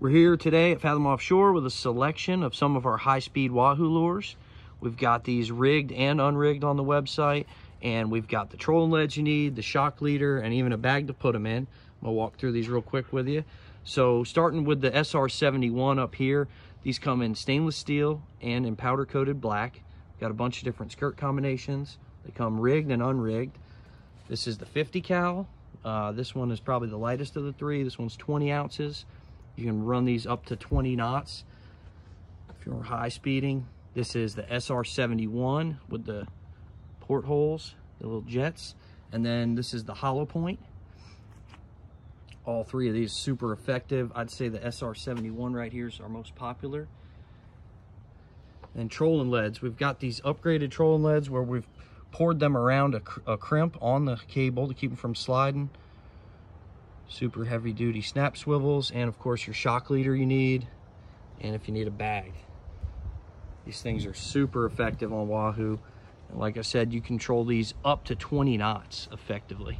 We're here today at Fathom Offshore with a selection of some of our high-speed Wahoo lures. We've got these rigged and unrigged on the website, and we've got the trolling leads you need, the shock leader, and even a bag to put them in. I'm gonna walk through these real quick with you. So starting with the SR71 up here, these come in stainless steel and in powder coated black. Got a bunch of different skirt combinations. They come rigged and unrigged. This is the 50 cal. Uh, this one is probably the lightest of the three. This one's 20 ounces. You can run these up to 20 knots if you're high speeding. This is the SR71 with the portholes, the little jets. And then this is the hollow point. All three of these super effective. I'd say the SR71 right here is our most popular. And trolling leads. We've got these upgraded trolling leads where we've poured them around a, a crimp on the cable to keep them from sliding super heavy duty snap swivels, and of course your shock leader you need, and if you need a bag. These things are super effective on Wahoo. And like I said, you control these up to 20 knots effectively.